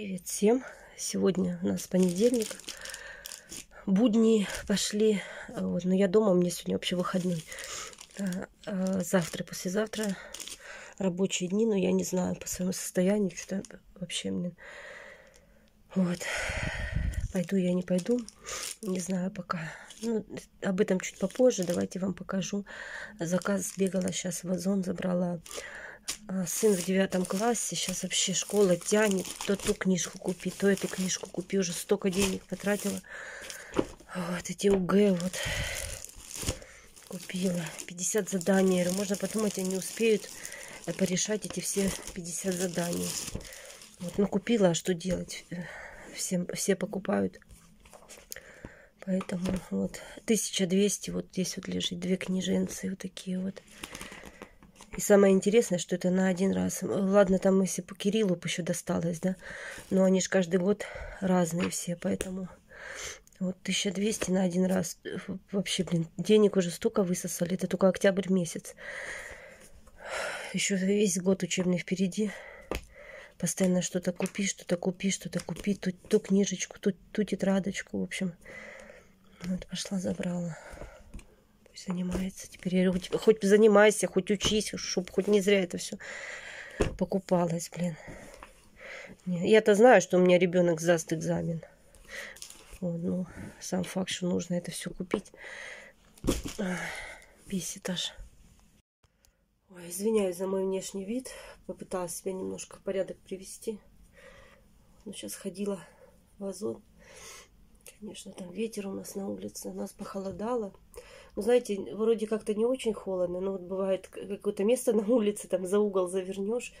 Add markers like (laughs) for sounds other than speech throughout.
Привет всем! Сегодня у нас понедельник. Будни пошли. Вот, но я дома, у меня сегодня вообще выходной. А, а, завтра, послезавтра рабочие дни, но я не знаю по своему состоянию, что вообще мне... Вот. Пойду я, не пойду. Не знаю пока. Ну, об этом чуть попозже. Давайте вам покажу. Заказ сбегала сейчас в Озон, забрала а, сын в девятом классе, сейчас вообще школа тянет, то ту книжку купи, то эту книжку купи, уже столько денег потратила. Вот эти УГ вот купила, 50 заданий, можно подумать, они успеют э, порешать эти все 50 заданий. Вот, ну купила, а что делать? Всем, все покупают. Поэтому вот 1200 вот здесь вот лежит две книженцы вот такие вот. И самое интересное, что это на один раз. Ладно, там если по Кириллу еще досталось, да, но они же каждый год разные все, поэтому вот 1200 на один раз. Вообще, блин, денег уже столько высосали. Это только октябрь месяц. Еще весь год учебный впереди. Постоянно что-то купи, что-то купи, что-то купи. Ту, ту книжечку, ту, ту тетрадочку. В общем, вот пошла, забрала занимается. Теперь я говорю, хоть, хоть занимайся, хоть учись, чтобы хоть не зря это все покупалось, блин. Я-то знаю, что у меня ребенок сдаст экзамен. Вот, ну, сам факт, что нужно это все купить. Бесит аж. Ой, извиняюсь за мой внешний вид. Попыталась себя немножко в порядок привести. Ну, сейчас ходила в озон. Конечно, там ветер у нас на улице. У нас похолодало. Ну, знаете, вроде как-то не очень холодно, но вот бывает какое-то место на улице, там за угол завернешь,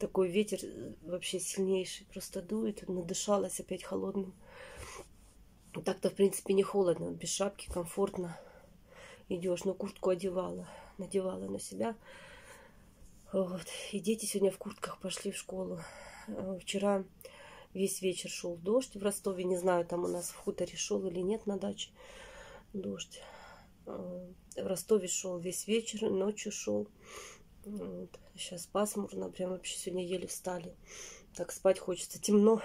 такой ветер э, вообще сильнейший, просто дует, надышалась опять холодным. Так-то, в принципе, не холодно, без шапки комфортно идешь, но куртку одевала, надевала на себя. Вот. И дети сегодня в куртках пошли в школу. Э, вчера весь вечер шел дождь в Ростове. Не знаю, там у нас в хуторе шел или нет на даче дождь. Э, в Ростове шел весь вечер, ночью шел. Вот. Сейчас пасмурно, прям вообще сегодня еле встали. Так спать хочется, темно.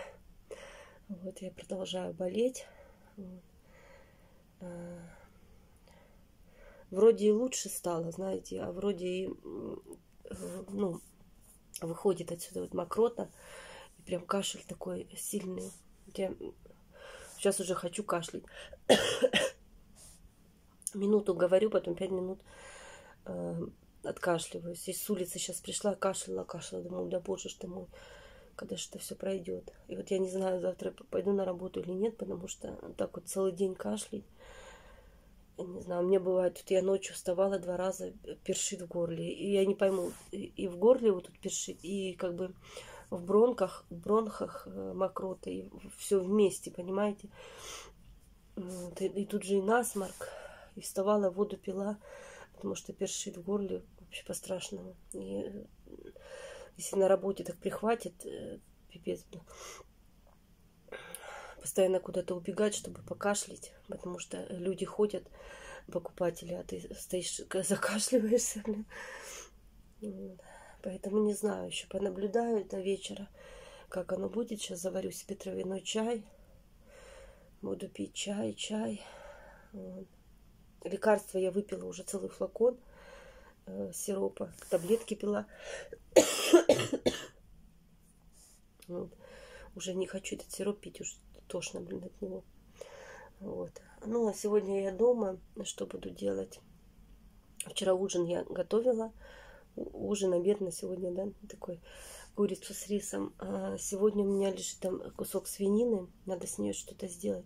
Вот я продолжаю болеть. Вот. Э, вроде и лучше стало, знаете, а вроде и, ну, выходит отсюда вот мокрота. И прям кашель такой сильный. Я сейчас уже хочу кашлять минуту говорю, потом пять минут э, откашливаюсь. И с улицы сейчас пришла, кашляла, кашляла. Думаю, да боже ж ты мой, когда же это все пройдет. И вот я не знаю, завтра пойду на работу или нет, потому что так вот целый день кашлять. Я не знаю, мне бывает, тут я ночью вставала два раза, першит в горле. И я не пойму, и в горле вот тут першит, и как бы в бронках, в бронхах э, мокрота, и все вместе, понимаете? И, и тут же и насморк и вставала, воду пила, потому что першит в горле вообще по-страшному. И э, если на работе так прихватит, э, пипец. Постоянно куда-то убегать, чтобы покашлять, потому что люди ходят, покупатели, а ты стоишь, закашливаешься. Поэтому не знаю, еще понаблюдаю до вечера, как оно будет. Сейчас заварю себе травяной чай. Буду пить чай, чай. Вот. Лекарства я выпила уже целый флакон э, сиропа, таблетки пила. вот. Уже не хочу этот сироп пить, уж тошно, блин, от него. Вот. Ну, а сегодня я дома. Что буду делать? Вчера ужин я готовила. Ужин, обед на сегодня, да, такой курицу с рисом. А сегодня у меня лежит там кусок свинины. Надо с нее что-то сделать.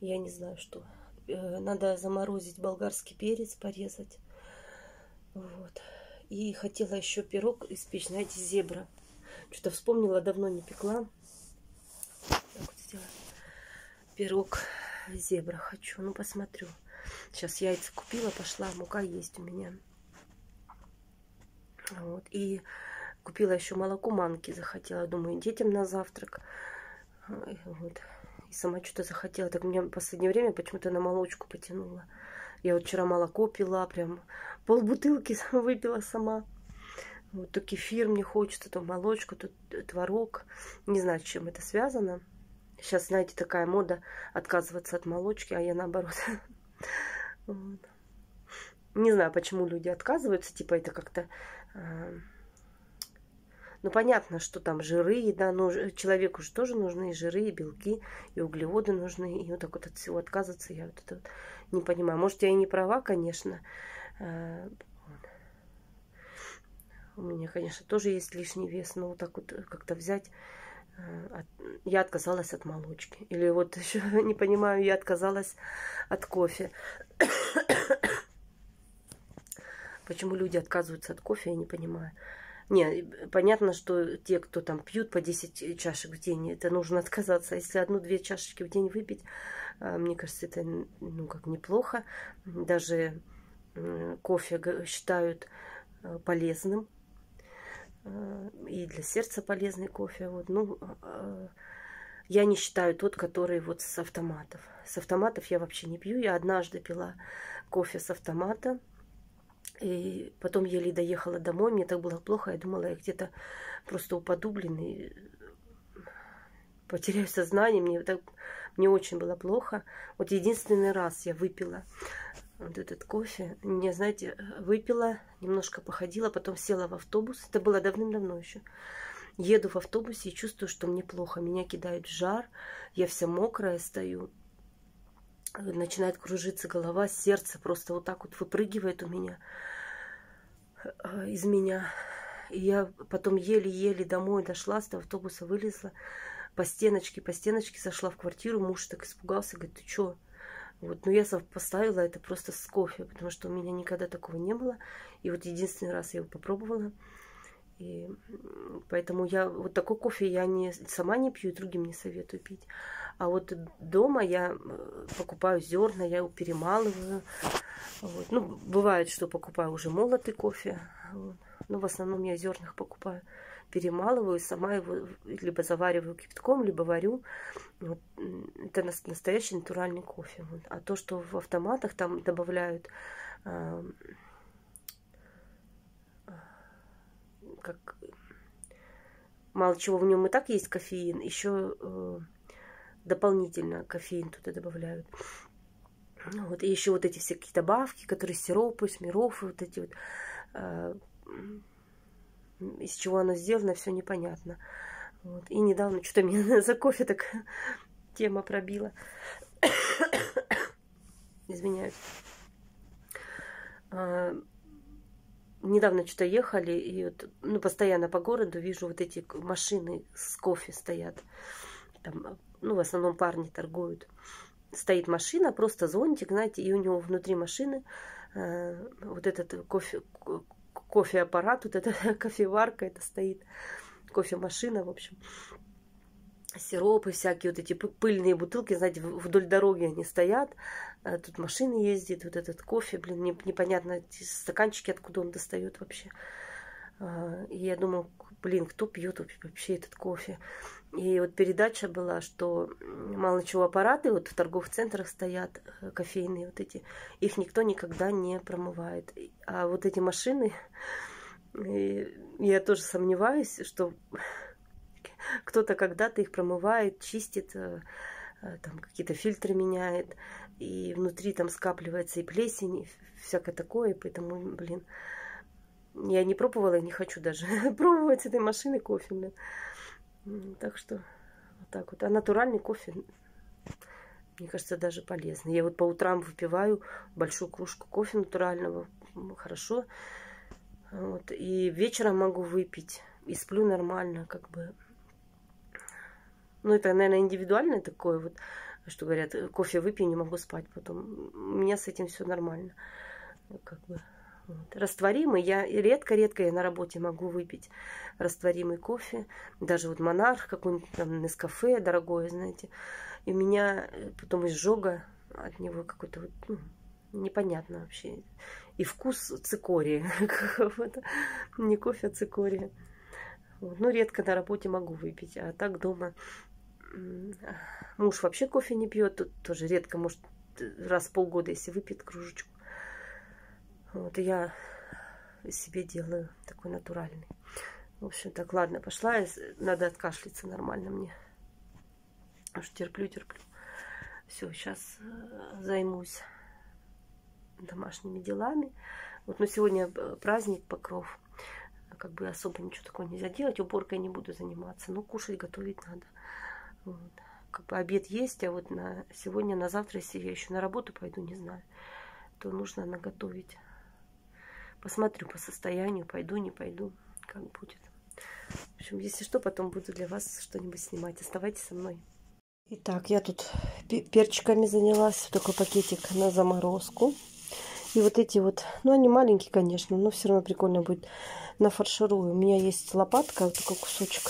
Я не знаю, что. Э, надо заморозить болгарский перец, порезать. Вот. И хотела еще пирог испечь, знаете, зебра. Что-то вспомнила, давно не пекла. Так вот сделаю. Пирог зебра хочу. Ну, посмотрю. Сейчас яйца купила, пошла. Мука есть у меня. Вот. И купила еще молоко манки захотела. Думаю, детям на завтрак. Вот. И сама что-то захотела. Так меня в последнее время почему-то на молочку потянула. Я вот вчера молоко пила, прям пол бутылки (laughs) выпила сама. Вот то кефир мне хочется, то молочку, то творог. Не знаю, с чем это связано. Сейчас, знаете, такая мода отказываться от молочки, а я наоборот. (laughs) Не знаю, почему люди отказываются. Типа это как-то... Ну, понятно, что там жиры, да, но человеку же тоже нужны и жиры, и белки, и углеводы нужны. И вот так вот от всего отказываться я вот это вот не понимаю. Может, я и не права, конечно. Э, у меня, конечно, тоже есть лишний вес, но вот так вот как-то взять Э, я отказалась от молочки. Или вот еще (laughs) не понимаю, я отказалась от кофе. (coughs) Почему люди отказываются от кофе, я не понимаю. Не, понятно, что те, кто там пьют по 10 чашек в день, это нужно (laughs) отказаться. Если одну-две чашечки в день выпить, э, мне кажется, это ну как неплохо. Даже кофе считают э, полезным Э, и для сердца полезный кофе. Вот, ну, я не считаю тот, который вот с автоматов. С автоматов я вообще не пью. Я однажды пила кофе с автомата. И потом еле доехала домой. Мне так было плохо. Я думала, я где-то просто упаду, блин, и потеряю сознание. Мне, так, мне очень было плохо. Вот единственный раз я выпила вот этот кофе. Не, знаете, выпила, немножко походила, потом села в автобус. Это было давным-давно еще. Еду в автобусе и чувствую, что мне плохо. Меня кидает в жар, я вся мокрая стою. Начинает кружиться голова, сердце просто вот так вот выпрыгивает у меня э, из меня. И я потом еле-еле домой дошла, с автобуса вылезла, по стеночке, по стеночке зашла в квартиру. Муж так испугался, говорит, ты что? Вот, но я поставила это просто с кофе, потому что у меня никогда такого не было. И вот единственный раз я его попробовала. И поэтому я вот такой кофе я не сама не пью, и другим не советую пить. А вот дома я э, покупаю зерна, я его перемалываю. Вот. Ну, бывает, что покупаю уже молотый кофе. Вот. Но в основном я зерных покупаю перемалываю, сама его либо завариваю кипятком, либо варю. Вот, это настоящий натуральный кофе. Вот. А то, что в автоматах там добавляют э, как мало чего в нем и так есть кофеин, еще э, дополнительно кофеин туда добавляют. Вот, и еще вот эти всякие добавки, которые сиропы, смировы, вот эти вот э, из чего оно сделано, все непонятно. Вот. И недавно что-то меня (laughs) за кофе так (laughs) тема пробила. (coughs) Извиняюсь. Недавно что-то ехали, и вот, ну, постоянно по городу вижу вот эти машины с кофе стоят. Там, ну, в основном парни торгуют. Стоит машина, просто зонтик, знаете, и у него внутри машины э, вот этот кофе, кофеаппарат, вот эта (laughs) кофеварка, это стоит, кофемашина, в общем. Сиропы всякие, вот эти пыльные бутылки, знаете, вдоль дороги они стоят. А тут машины ездят, вот этот кофе, блин, непонятно, эти стаканчики, откуда он достает вообще. А, и я думаю, блин, кто пьет вообще этот кофе? И вот передача была, что мало чего аппараты вот в торговых центрах стоят, э, кофейные вот эти, их никто никогда не промывает. А вот эти машины, (laughs) я тоже сомневаюсь, что кто-то когда-то их промывает, чистит, э, э, там какие-то фильтры меняет, и внутри там скапливается и плесень, и всякое такое, поэтому, блин, я не пробовала и не хочу даже (laughs) пробовать этой машины кофе, блин. Так что вот так вот. А натуральный кофе, мне кажется, даже полезный. Я вот по утрам выпиваю большую кружку кофе натурального. Хорошо. Вот. И вечером могу выпить. И сплю нормально, как бы. Ну, это, наверное, индивидуальное такое вот, что говорят, кофе выпью, не могу спать потом. У меня с этим все нормально. Как бы. Вот. Растворимый, я редко-редко я на работе могу выпить растворимый кофе, даже вот монарх какой-нибудь там Нескафе дорогое, знаете. И у меня э, потом изжога от него какой-то вот, ну, непонятно вообще. И вкус цикории. (laughs) Не кофе, а цикория. Ну, редко на работе могу выпить, а так дома муж вообще кофе не пьет, тут тоже редко, может, раз в полгода, если выпьет кружечку. Вот я себе делаю, такой натуральный. В общем, так, ладно, пошла. Надо откашляться нормально мне. Аж терплю, терплю. Все, сейчас э, займусь домашними делами. Вот, но сегодня э, праздник Покров. Как бы особо ничего такого нельзя делать. Уборкой не буду заниматься. Но кушать, готовить надо. Вот. Как бы обед есть, а вот на сегодня, на завтра, если я еще на работу пойду, не знаю, то нужно наготовить. Посмотрю по состоянию, пойду, не пойду, как будет. В общем, если что, потом буду для вас что-нибудь снимать. Оставайтесь со мной. Итак, я тут перчиками занялась. Такой пакетик на заморозку. И вот эти вот, ну они маленькие, конечно, но все равно прикольно будет. Нафарширую. У меня есть лопатка, вот такой кусочек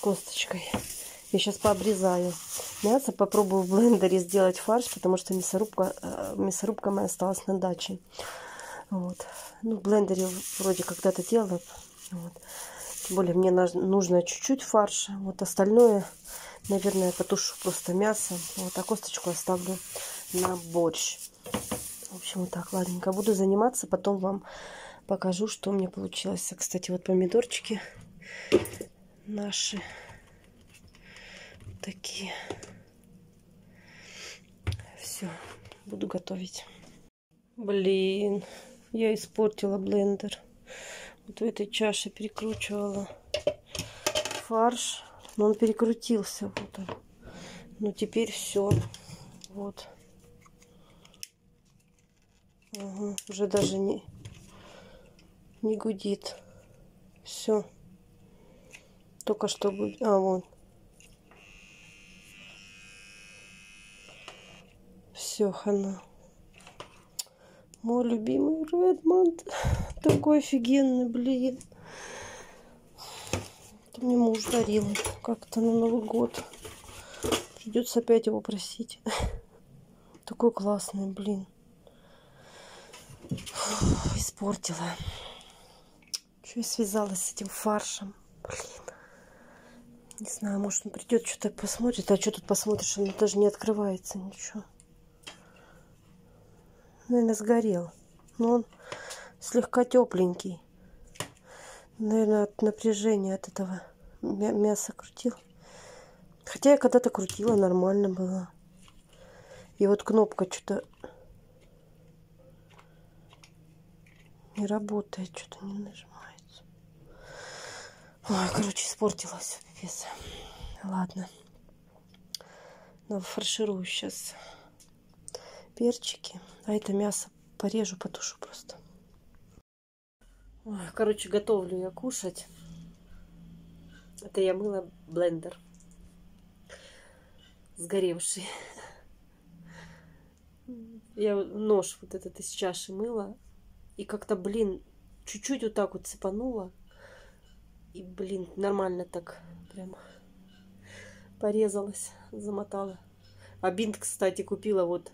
косточкой. Я сейчас пообрезаю мясо, попробую в блендере сделать фарш, потому что мясорубка, э, мясорубка моя осталась на даче. Вот. Ну, в блендере вроде когда-то делала. Вот. Тем более мне нужно чуть-чуть фарша. Вот остальное, наверное, потушу просто мясо. Вот, а косточку оставлю на борщ. В общем, вот так, ладненько. Буду заниматься, потом вам покажу, что у меня получилось. Кстати, вот помидорчики наши такие. Все, буду готовить. Блин, я испортила блендер. Вот в этой чаше перекручивала фарш. Но он перекрутился. Вот он. Ну теперь все. Вот. Ага, уже даже не, не гудит. Все. Только что. А, вон. Все, хана. Мой любимый Редмонд. (laughs) Такой офигенный, блин. Это мне муж дарил как-то на Новый год. Придется опять его просить. (laughs) Такой классный, блин. Фу, испортила. Что я связалась с этим фаршем? Блин. Не знаю, может он придет, что-то посмотрит. А что тут посмотришь? Он даже не открывается ничего. Наверное, сгорел. Но он слегка тепленький. Наверное, от напряжения от этого мяса крутил. Хотя я когда-то крутила, нормально было. И вот кнопка что-то не работает, что-то не нажимается. Ой, короче, испортилась пипец. Ладно. Но фарширую сейчас перчики. А это мясо порежу, потушу просто. Ой, короче, готовлю я кушать. Это я мыла блендер. Сгоревший. Я нож вот этот из чаши мыла. И как-то, блин, чуть-чуть вот так вот цепанула. И, блин, нормально так прям порезалась, замотала. А бинт, кстати, купила вот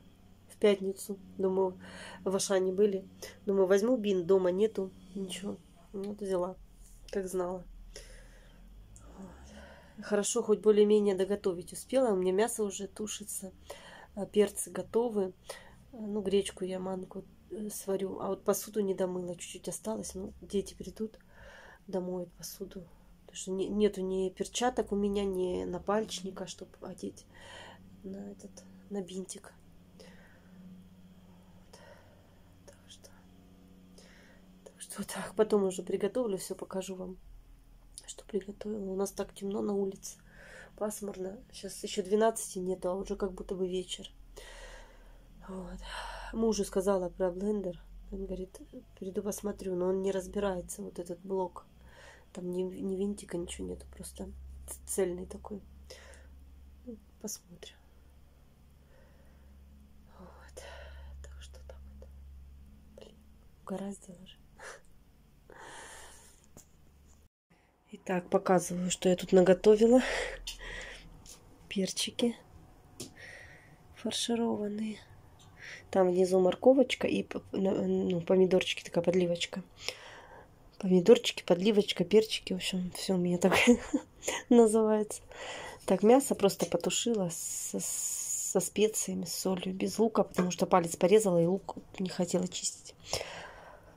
в пятницу. Думаю, в Ашане были. Думаю, возьму бинт, дома нету. Ничего. Вот взяла, как знала. Хорошо, хоть более-менее доготовить успела. У меня мясо уже тушится. А перцы готовы. Ну, гречку я манку Э, сварю. А вот посуду не домыла, чуть-чуть осталось. Ну, дети придут, домоют посуду. Что не, нету ни перчаток у меня, ни напальчника, чтобы одеть на этот, на бинтик. Вот. Так что, так что так. Потом уже приготовлю, все покажу вам, что приготовила. У нас так темно на улице, пасмурно. Сейчас еще 12 нету, а уже как будто бы вечер. Вот мужу сказала про блендер. Он говорит, приду посмотрю, но он не разбирается, вот этот блок. Там ни, ни винтика, ничего нету, просто цельный такой. Ну, посмотрим. Вот. Так что так вот. Блин, угораздило же. (laughs) Итак, показываю, что я тут наготовила. Перчики фаршированные. Там внизу морковочка и ну, помидорчики, такая подливочка. Помидорчики, подливочка, перчики. В общем, все у меня так (laughs) называется. Так, мясо просто потушила со, со специями, с солью, без лука, потому что палец порезала и лук не хотела чистить.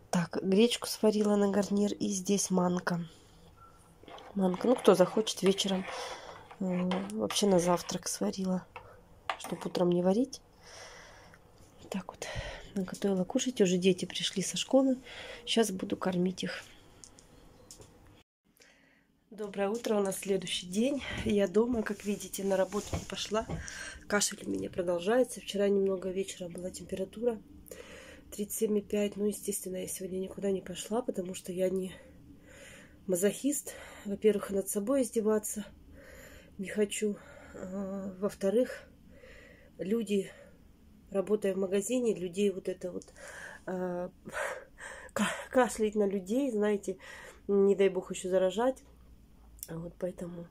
Так, гречку сварила на гарнир. И здесь манка. Манка. Ну, кто захочет вечером. Э, вообще на завтрак сварила. Чтобы утром не варить. Так вот. Наготовила кушать. Уже дети пришли со школы. Сейчас буду кормить их. Доброе утро, у нас следующий день. Я дома, как видите, на работу не пошла. Кашель у меня продолжается. Вчера немного вечера была температура 37,5. Ну, естественно, я сегодня никуда не пошла, потому что я не мазохист. Во-первых, над собой издеваться не хочу. А, Во-вторых, люди, работая в магазине, людей вот это вот (laughs) а, кашлять на людей, знаете, не дай бог еще заражать. Вот поэтому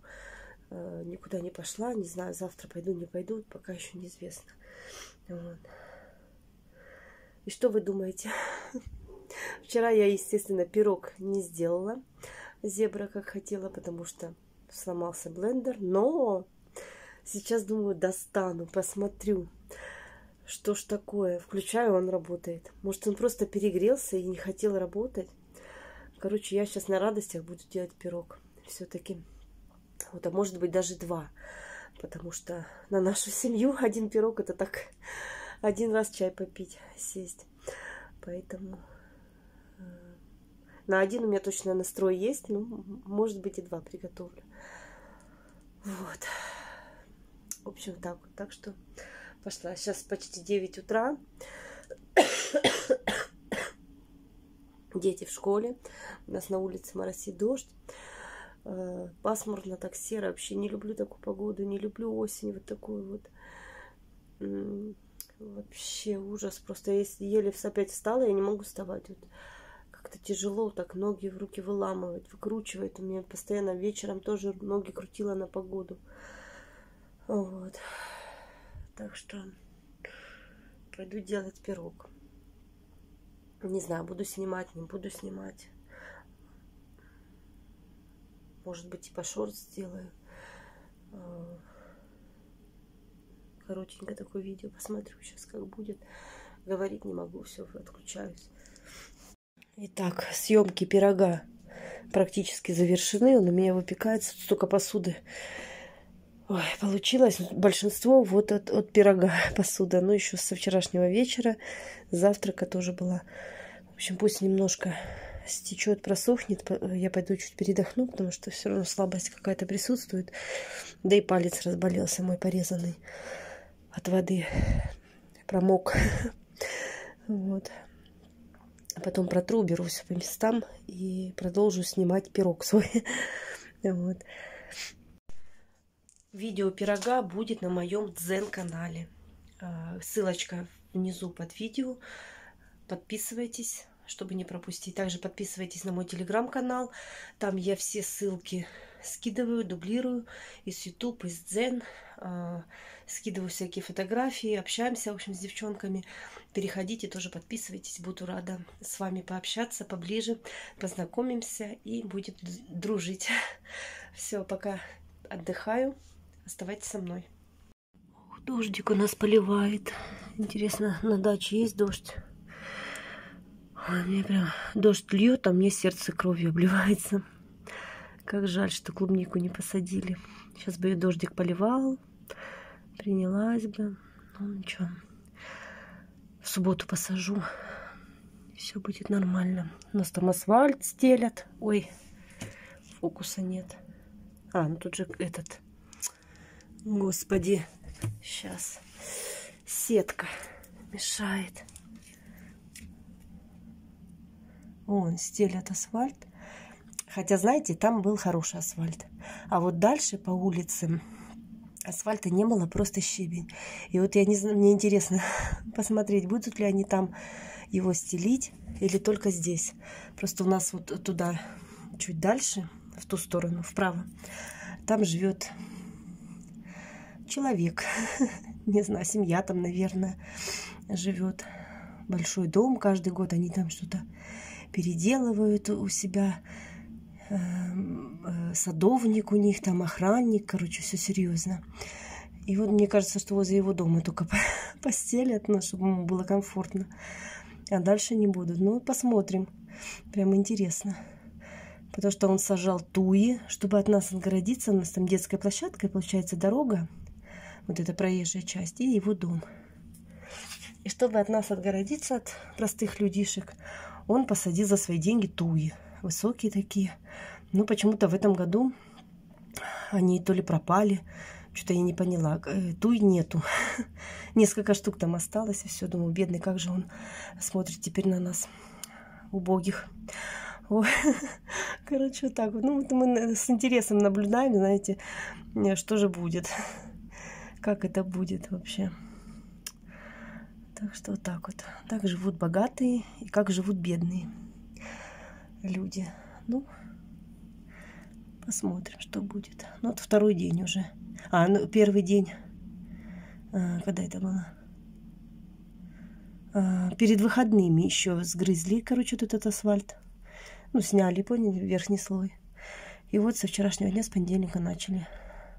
э, никуда не пошла. Не знаю, завтра пойду, не пойду, пока еще неизвестно. Вот. И что вы думаете? (laughs) Вчера я, естественно, пирог не сделала зебра, как хотела, потому что сломался блендер. Но сейчас, думаю, достану, посмотрю, что ж такое. Включаю, он работает. Может, он просто перегрелся и не хотел работать. Короче, я сейчас на радостях буду делать пирог все-таки, вот, а может быть даже два, потому что на нашу семью (laughs) один пирог это так (laughs) один раз чай попить, сесть. Поэтому э, на один у меня точно настрой есть, ну, может быть и два приготовлю. Вот. В общем, так. Так что пошла. Сейчас почти 9 утра. Дети в школе. У нас на улице моросит дождь. Э, пасмурно, так серо. Вообще не люблю такую погоду, не люблю осень вот такую вот. Вообще ужас. Просто я еле опять встала, я не могу вставать. Вот как-то тяжело, так ноги в руки выламывать, выкручивает. У меня постоянно вечером тоже ноги крутила на погоду. Вот. Так что пойду делать пирог. Не знаю, буду снимать, не буду снимать. Может быть, типа шорт сделаю. А, коротенько такое видео. Посмотрю сейчас, как будет. Говорить не могу, все, отключаюсь. Итак, съемки пирога практически завершены. Он у меня выпекается. Тут столько посуды. Ой, получилось большинство вот от, от пирога (laughs) посуда. Ну, еще со вчерашнего вечера. Завтрака тоже была. В общем, пусть немножко стечет, просохнет, я пойду чуть передохну, потому что все равно слабость какая-то присутствует. Да и палец разболелся мой порезанный от воды. Промок. (laughs) Вот. А потом протру, уберу все по местам и продолжу снимать пирог свой. (laughs) Вот. Видео пирога будет на моем дзен-канале. А, ссылочка внизу под видео. Подписывайтесь чтобы не пропустить. Также подписывайтесь на мой телеграм-канал. Там я все ссылки скидываю, дублирую из YouTube, из Дзен. Э, скидываю всякие фотографии, общаемся, в общем, с девчонками. Переходите, тоже подписывайтесь. Буду рада с вами пообщаться поближе, познакомимся и будем дружить. (laughs) Все, пока отдыхаю. Оставайтесь со мной. Дождик у нас поливает. Интересно, на даче есть дождь? Ой, мне прям дождь льет, а мне сердце кровью обливается. Как жаль, что клубнику не посадили. Сейчас бы ее дождик поливал, принялась бы. Ну ничего, в субботу посажу. Все будет нормально. У нас там асфальт стелят. Ой, фокуса нет. А, ну тут же этот... Господи, сейчас. Сетка мешает. Вон, стелят асфальт. Хотя, знаете, там был хороший асфальт. А вот дальше по улице асфальта не было, просто щебень. И вот я не знаю, мне интересно (laughs) посмотреть, будут ли они там его стелить или только здесь. Просто у нас вот туда, чуть дальше, в ту сторону, вправо, там живет человек. (laughs) Не знаю, семья там, наверное, живет. Большой дом, каждый год они там что-то переделывают у себя эм, э, садовник у них, там охранник, короче, все серьезно. И вот мне кажется, что возле его дома только (laughs) постелят, ну, чтобы ему было комфортно. а дальше не буду. Ну, посмотрим. Прям интересно. Потому что он сажал туи, чтобы от нас отгородиться. У нас там детская площадка, и получается дорога. Вот эта проезжая часть и его дом. И чтобы от нас отгородиться от простых людишек, он посадил за свои деньги туи. Высокие такие. Но почему-то в этом году они то ли пропали, что-то я не поняла. Э, туи нету. (laughs) Несколько штук там осталось, все. Думаю, бедный, как же он смотрит теперь на нас, убогих. (laughs) Короче, вот так вот. Ну, мы с интересом наблюдаем, знаете, э, что же будет. Как это будет вообще. Так что вот так вот. Так живут богатые и как живут бедные люди. Ну, посмотрим, что будет. Ну, вот второй день уже. А, ну, первый день. А, когда это было? А, перед выходными еще сгрызли, короче, вот этот асфальт. Ну, сняли, поняли, верхний слой. И вот со вчерашнего дня, с понедельника начали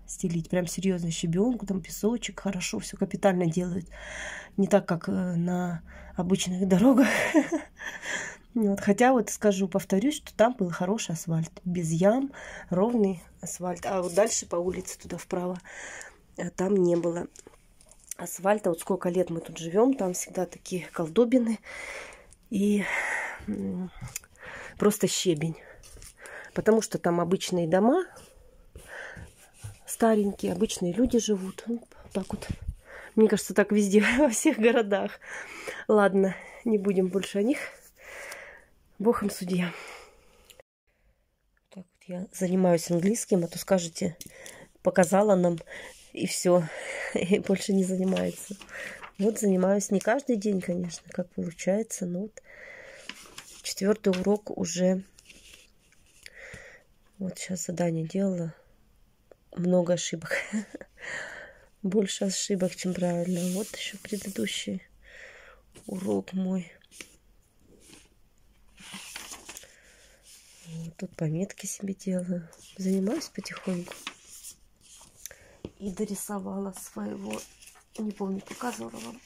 стелить. Прям серьезно щебенку, там песочек, хорошо, все капитально делают. Не так, как э, на обычных дорогах. (laughs) Вот. Хотя вот скажу, повторюсь, что там был хороший асфальт. Без ям, ровный асфальт. А вот дальше по улице туда вправо э, там не было асфальта. Вот сколько лет мы тут живем, там всегда такие колдобины. И просто щебень. Потому что там обычные дома, старенькие, обычные люди живут. Ну, так вот. Мне кажется, так везде, (laughs) во всех городах. Ладно, не будем больше о них. Бог им судья. Так вот я занимаюсь английским, а то скажете, показала нам и все, (laughs) и больше не занимается. Вот занимаюсь не каждый день, конечно, как получается, но вот четвертый урок уже. Вот сейчас задание делала много ошибок. (laughs) Больше ошибок, чем правильно. Вот еще предыдущий урок мой. Вот тут пометки себе делаю. Занимаюсь потихоньку. И дорисовала своего. Не помню, показывала вам.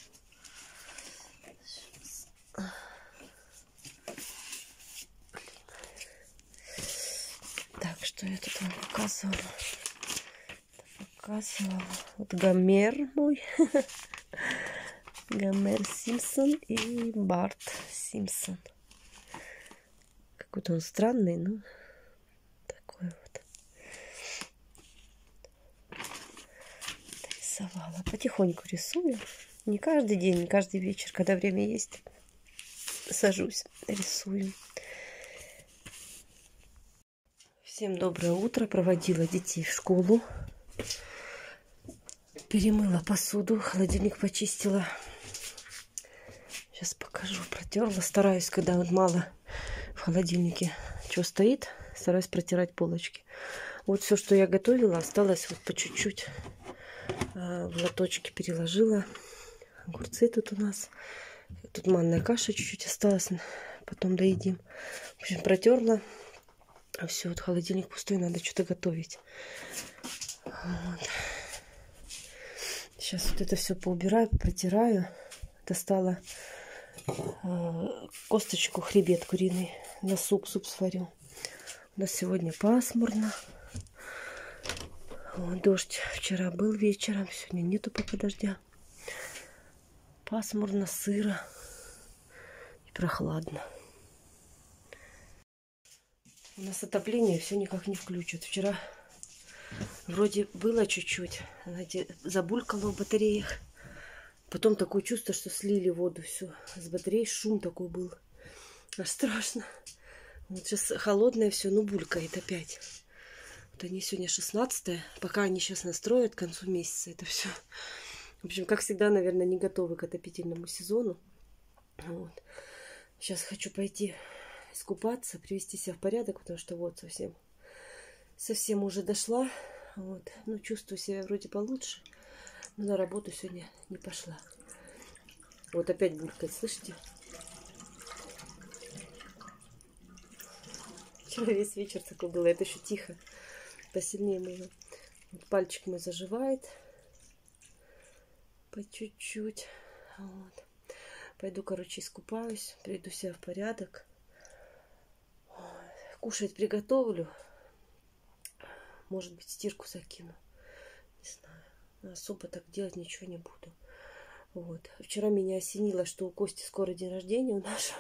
Так, что я тут вам показывала? Показывала. Вот Гомер мой. (laughs) Гомер Симпсон и Барт Симпсон. Какой-то он странный, но такой вот. Рисовала. Потихоньку рисую. Не каждый день, не каждый вечер, когда время есть. Сажусь, рисую. Всем доброе утро. Проводила детей в школу. Перемыла посуду, холодильник почистила. Сейчас покажу, протерла. Стараюсь, когда вот мало в холодильнике что стоит, стараюсь протирать полочки. Вот все, что я готовила, осталось вот по чуть-чуть а, в лоточки переложила. Огурцы тут у нас. Тут манная каша чуть-чуть осталась. Потом доедим. В общем, протерла. А все, вот холодильник пустой, надо что-то готовить. Вот. Сейчас вот это все поубираю, протираю. Достала э, косточку, хребет куриный. На суп, суп сварю. У нас сегодня пасмурно. Вот, дождь вчера был вечером, сегодня нету пока дождя. Пасмурно, сыро и прохладно. У нас отопление все никак не включат. Вчера Вроде было чуть-чуть, знаете, забулькало в батареях. Потом такое чувство, что слили воду все с батареи. Шум такой был. Аж страшно. Вот сейчас холодное все, ну булькает опять. Вот они сегодня 16 Пока они сейчас настроят к концу месяца это все. В общем, как всегда, наверное, не готовы к отопительному сезону. Вот. Сейчас хочу пойти искупаться, привести себя в порядок, потому что вот совсем, совсем уже дошла. Вот. Ну, чувствую себя вроде получше. Но на работу сегодня не пошла. Вот опять булькает, слышите? Вчера весь вечер такой было. Это еще тихо. Посильнее было. Вот пальчик мой заживает. По чуть-чуть. Вот. Пойду, короче, искупаюсь, приду себя в порядок. Кушать приготовлю. Может быть, стирку закину. Не знаю. Особо так делать ничего не буду. Вот. Вчера меня осенило, что у Кости скоро день рождения у нашего.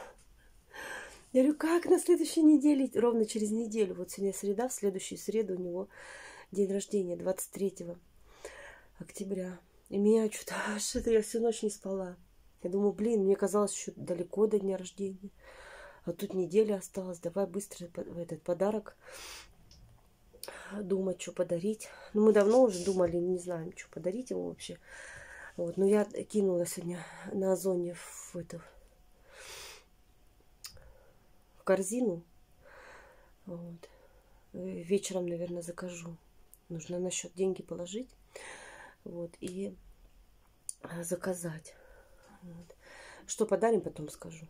Я говорю, как на следующей неделе? Ровно через неделю. Вот сегодня среда, в следующую среду у него день рождения, 23 октября. И меня что-то, (laughs) что-то я всю ночь не спала. Я думаю, блин, мне казалось еще далеко до дня рождения. А тут неделя осталась. Давай быстро этот подарок думать, что подарить. Ну, мы давно уже думали, не знаем, что подарить ему вообще. Вот, но я кинула сегодня на озоне в эту в корзину. Вот. Вечером, наверное, закажу. Нужно на счет деньги положить. Вот. И а, заказать. Вот. Что подарим, потом скажу.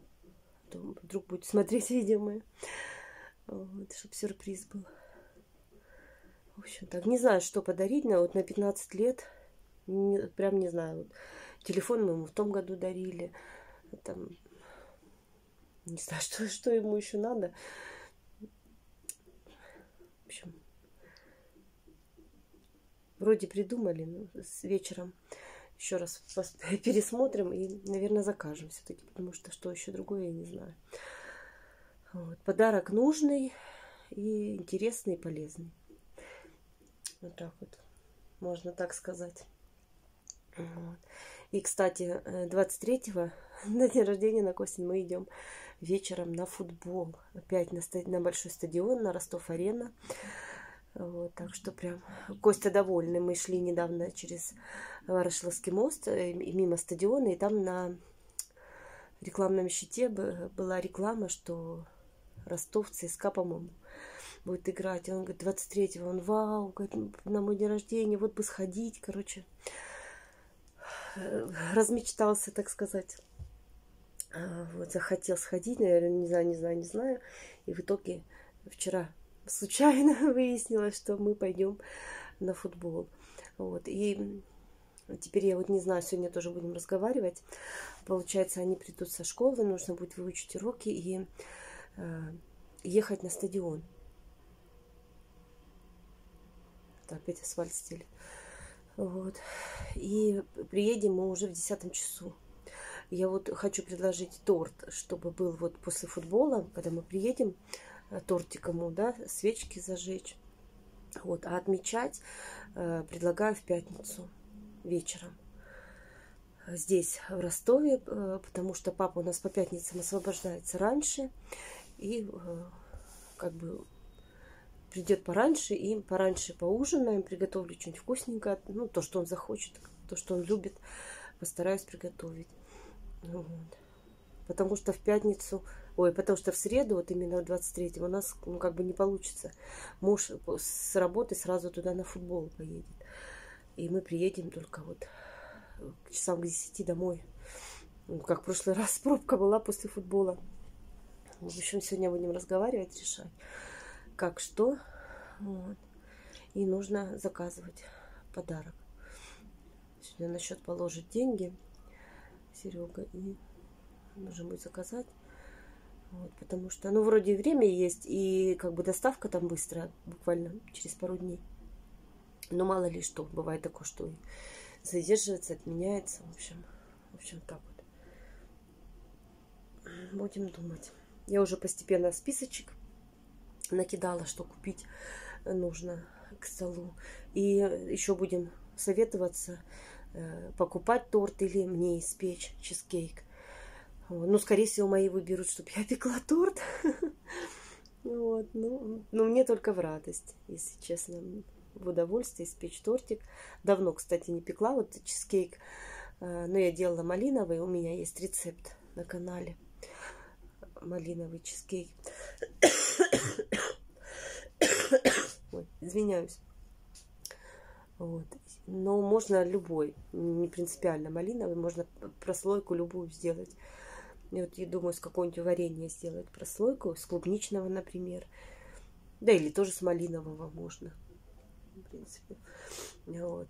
А вдруг будет смотреть (laughs) видео мои. Вот, чтобы сюрприз был. В общем, так, не знаю, что подарить. Но вот на 15 лет, не, прям не знаю. Вот, телефон мы ему в том году дарили. Там, не знаю, (laughs) что, что ему еще надо. В общем, вроде придумали, но с вечером еще раз (laughs) пересмотрим и, наверное, закажем все-таки, потому что что еще другое я не знаю. Вот. Подарок нужный и интересный и полезный. Вот так вот, можно так сказать. Вот. И, кстати, 23-го (laughs) на день рождения на Костин мы идем вечером на футбол. Опять на, на большой стадион, на Ростов-Арена. Вот, так что прям Костя довольный. Мы шли недавно через Ворошиловский мост э, и мимо стадиона, и там на рекламном щите была реклама, что Ростов ЦСКА, по-моему, будет играть. Он говорит, 23-го, он, вау, говорит, на мой день рождения, вот бы сходить, короче. Размечтался, так сказать. А, вот, захотел сходить, наверное, не знаю, не знаю, не знаю. И в итоге вчера случайно (laughs) выяснилось, что мы пойдем на футбол. Вот. И теперь я вот не знаю, сегодня тоже будем разговаривать. Получается, они придут со школы, нужно будет выучить уроки и э, ехать на стадион. Так, опять асфальт стелит. Вот. И приедем мы уже в десятом часу. Я вот хочу предложить торт, чтобы был вот после футбола, когда мы приедем, э, тортик ему, да, свечки зажечь. Вот, а отмечать э, предлагаю в пятницу вечером. Здесь, в Ростове, э, потому что папа у нас по пятницам освобождается раньше. И э, как бы придет пораньше, и пораньше поужинаем, приготовлю что-нибудь вкусненькое, ну, то, что он захочет, то, что он любит, постараюсь приготовить. Вот. Потому что в пятницу, ой, потому что в среду, вот именно 23 у нас, ну, как бы не получится. Муж с работы сразу туда на футбол поедет. И мы приедем только вот к часам к 10 домой. Ну, как в прошлый (laughs) раз пробка была после футбола. В общем, сегодня будем разговаривать, решать, как что. Вот. И нужно заказывать подарок. Сегодня на счет положить деньги. Серега, и нужно будет заказать. Вот, потому что, ну, вроде время есть, и как бы доставка там быстро, буквально через пару дней. Но мало ли что, бывает такое, что задерживается, отменяется, в общем, в общем, так вот. Будем думать. Я уже постепенно списочек накидала, что купить нужно к столу. И еще будем советоваться, Э, покупать торт или мне испечь чизкейк. Ну, скорее всего, мои выберут, чтобы я пекла торт. (laughs) Вот, ну, но мне только в радость, если честно, в удовольствие испечь тортик. Давно, кстати, не пекла вот чизкейк, э, но я делала малиновый, у меня есть рецепт на канале. Малиновый чизкейк. Ой, извиняюсь. Вот. Но можно любой, не принципиально малиновый, можно прослойку любую сделать. И вот я думаю, с какого-нибудь варенья сделать прослойку, с клубничного, например. Да, или тоже с малинового можно, в принципе. Вот.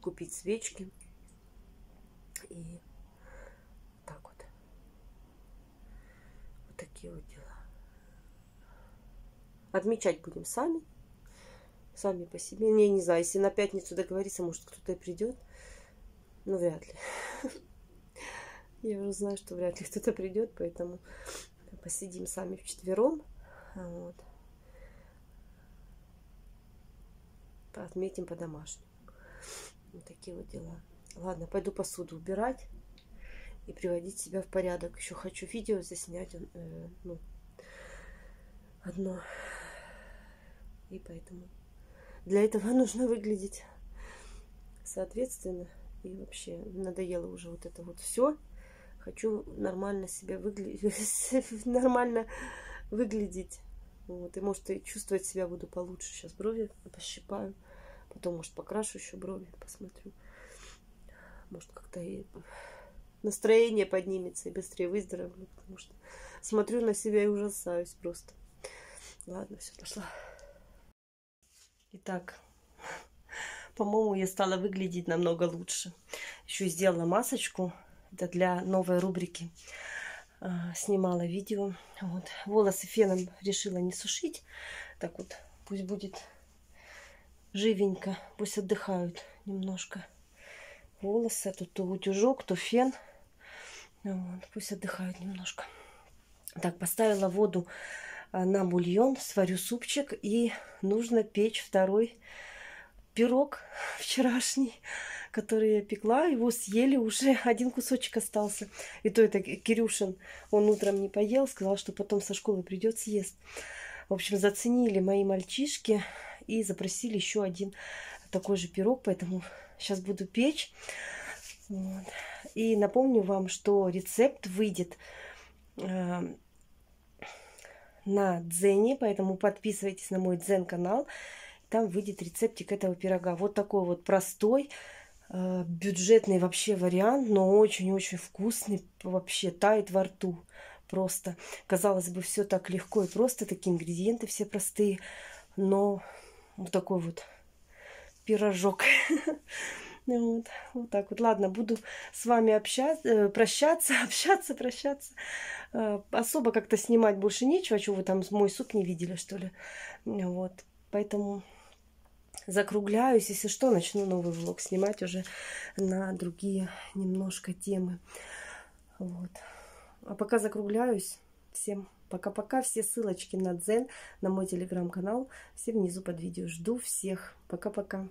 Купить свечки. И так вот. Вот такие вот дела. Отмечать будем сами. Сами по себе. Не, не знаю, если на пятницу договориться, может кто-то и придет. Ну, вряд ли. (laughs) Я уже знаю, что вряд ли кто-то придет, поэтому посидим сами вчетвером. Вот. Отметим по-домашнему. Вот такие вот дела. Ладно, пойду посуду убирать и приводить себя в порядок. Еще хочу видео заснять, э, ну, одно. И поэтому для этого (laughs) нужно выглядеть соответственно. И вообще надоело уже вот это вот все. Хочу нормально себя выглядеть, (laughs) нормально выглядеть. Вот, и может и чувствовать себя буду получше. Сейчас брови пощипаю. Потом, может, покрашу еще брови, посмотрю. Может, как-то и настроение поднимется и быстрее выздоровлю, потому что смотрю на себя и ужасаюсь просто. Ладно, все, пошла. Итак, (laughs) по-моему, я стала выглядеть намного лучше. Еще сделала масочку. Это для новой рубрики. А, снимала видео. Вот. Волосы феном решила не сушить. Так вот, пусть будет живенько. Пусть отдыхают немножко волосы. Тут то утюжок, то фен. Вот, пусть отдыхают немножко. Так, поставила воду а, на бульон, сварю супчик. И нужно печь второй пирог (laughs) вчерашний, который я пекла. Его съели уже, (laughs) один кусочек остался. И то это Кирюшин, он утром не поел, сказал, что потом со школы придет съест. В общем, заценили мои мальчишки и запросили еще один такой же пирог, поэтому сейчас буду печь. Вот. И напомню вам, что рецепт выйдет э, на Дзене, поэтому подписывайтесь на мой Дзен канал там выйдет рецептик этого пирога. Вот такой вот простой, э, бюджетный вообще вариант, но очень-очень вкусный, вообще тает во рту просто. Казалось бы, все так легко и просто, такие ингредиенты все простые, но вот такой вот пирожок. (laughs) Вот, вот так вот. Ладно, буду с вами общаться, э, прощаться, (laughs) общаться, прощаться. Э, особо как-то снимать больше нечего. Что вы там мой суп не видели, что ли? Вот. Поэтому закругляюсь. Если что, начну новый влог снимать уже на другие немножко темы. Вот. А пока закругляюсь. Всем пока-пока. Все ссылочки на Дзен, на мой телеграм-канал. Все внизу под видео. Жду всех. Пока-пока.